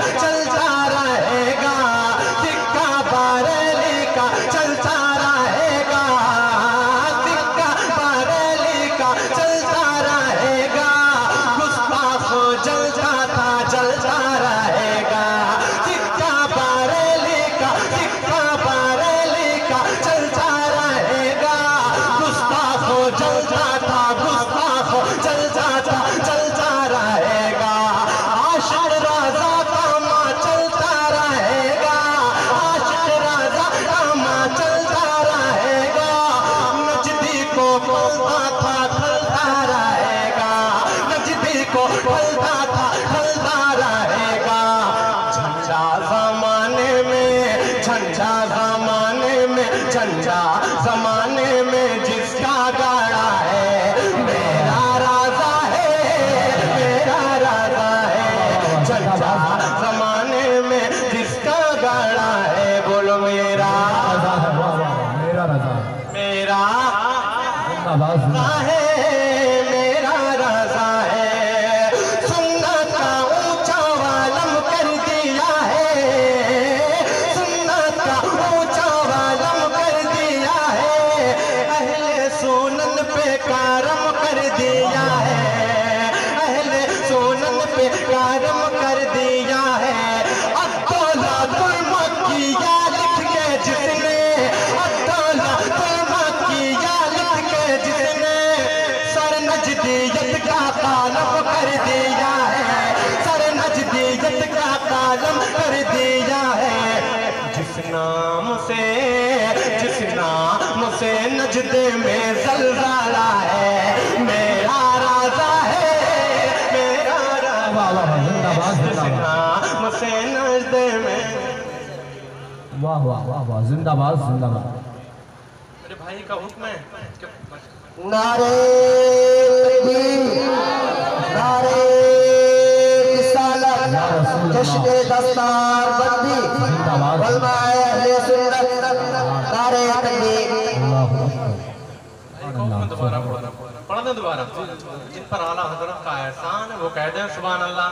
真。पे कायम कर दिया है। अब्दुल्ला मक्किया लिख के जिसने, अब्दुल्ला मक्किया लिख के जिसने सर नजदीयत का वाह वाह वाह वाह जिंदाबाद जिंदाबाद। मेरे भाई का हुक्म है। नारे नारे जश्न दस्तार बंदी जिंदाबाद पढ़ दो दोबारा जिन पर आला हज़रत का एहसान है वो कह दे सुबह अल्लाह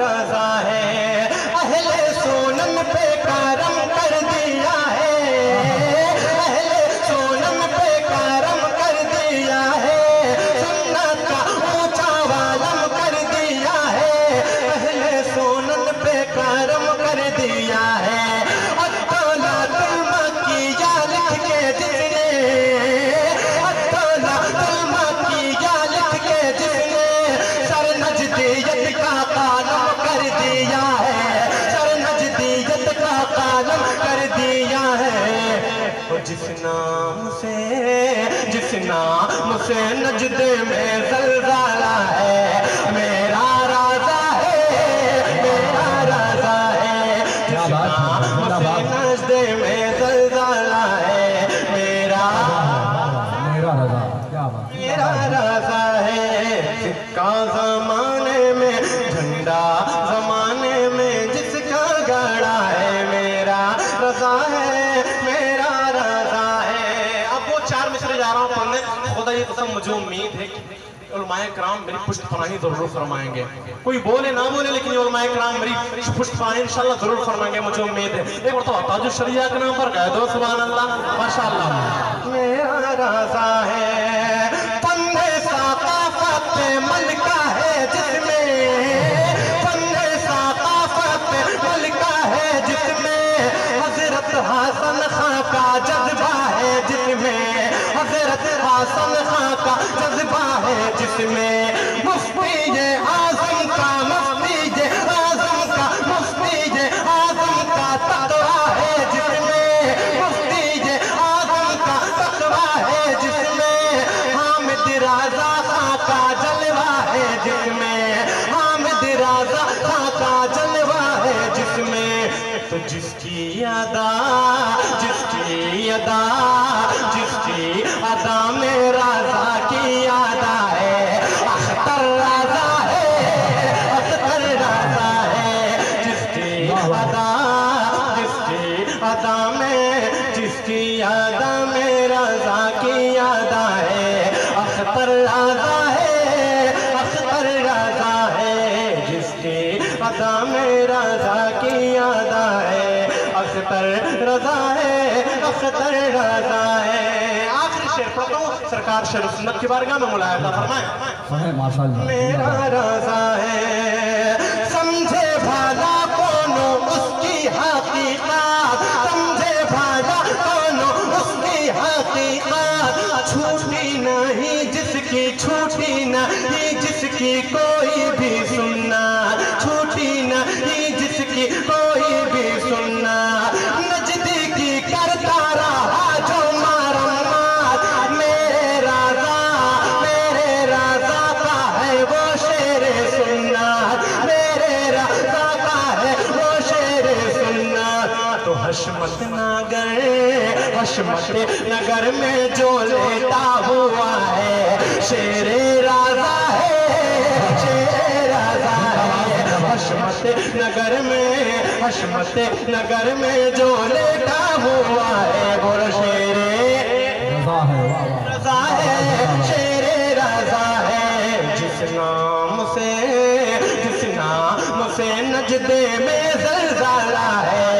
रजा है अहले सोनम पे करम कर नाम से जिस नाम से नजदे में जलजाला है मेरा राजा है मेरा राजा है। जिस नाम से नजदे में जलजाला है मेरा मेरा राजा मेरा राजा। जा रहा हूँ, पढ़ने खुदा ये कसम, मुझे उम्मीद है मेरी पुष्ट पनाही ज़रूर फरमाएँगे। कोई बोले, ना बोले, लेकिन मेरी पुष्ट इंशाल्लाह ज़रूर फरमाएँगे, मुझे उम्मीद है। एक और तो के नाम पर दो सुबह अल्लाह माशा मेरा है जिसमें मुफ्ती ये आज़म का मुफ्ती ये आज़म का मुफ्ती ये आज़म का तकवा है, जिसमें मुफ्ती ये आज़म का तकवा है, जिसमें हामिद राजा खां का जलवा है, जिसमें हामिद राजा खां का जलवा है, जिसमें तो जिसकी अदा जिसकी अदा में जिसकी अदा में राजा की याद है। अख्तर राजा है अख्तर राजा है जिसकी अदा में राजा की अदा है। अख्तर रजा है अख्तर रजा है। आखिरी शेर पढ़ता सरकार शेर सुन्नत की बारगाह में मुलायदा फरमाए। मेरा रजा है समझे भाला कोई भी सुनना, छूटी नहीं जिसकी कोई भी सुनना। नजदीकी करता रहा जो मरम्मत मेरे राजा मेरे राजा का है वो शेर सुनना। मेरे राजा का है वो शेर सुनना। तो हशमत नगर हशमत नगर में जो लेटा हुआ है, शेर राजा है। हशमत नगर में हशमत नगर में जो लेटा हुआ है बोल शेरे। रजा है रजा है शेरे रजा है। जिस नाम से जिस नाम से नजदे में जलजाला है